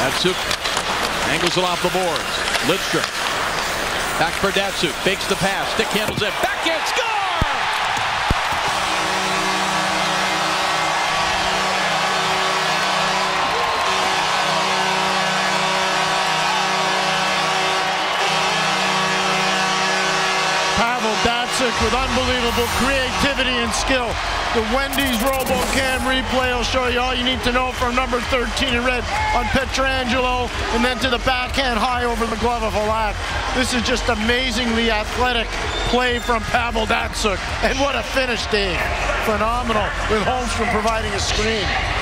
Datsyuk angles it off the boards. Lidstrom back for Datsyuk. Fakes the pass. Stick handles it. Backhand score! Pavel Datsyuk with unbelievable creativity and skill. The Wendy's RoboCam replay will show you all you need to know from number 13 in red on Pietrangelo and then to the backhand high over the glove of Halak. This is just amazingly athletic play from Pavel Datsyuk. And what a finish, Dave. Phenomenal with Holmstrom providing a screen.